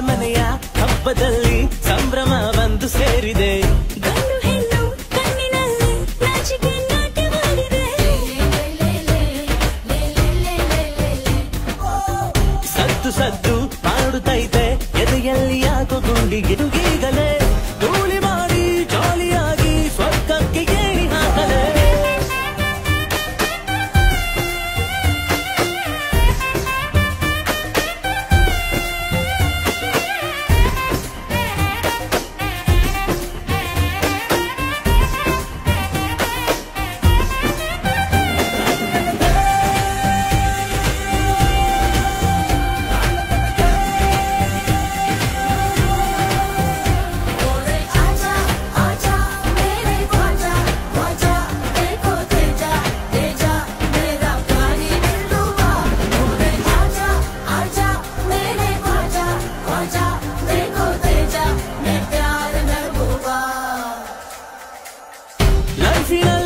ಮನೆಯ ಹಬ್ಬದಲ್ಲಿ ಸಂಭ್ರಮ ಬಂದು ಸೇರಿದೆ. ಸದ್ದು ಸದ್ದು ಮಾಡುತ್ತೈತೆ ಎದೆಯಲ್ಲಿ ಯಾಕೋ ಗುಂಡಿಗೆ ಗಿಡುಗೀಗಲೇ final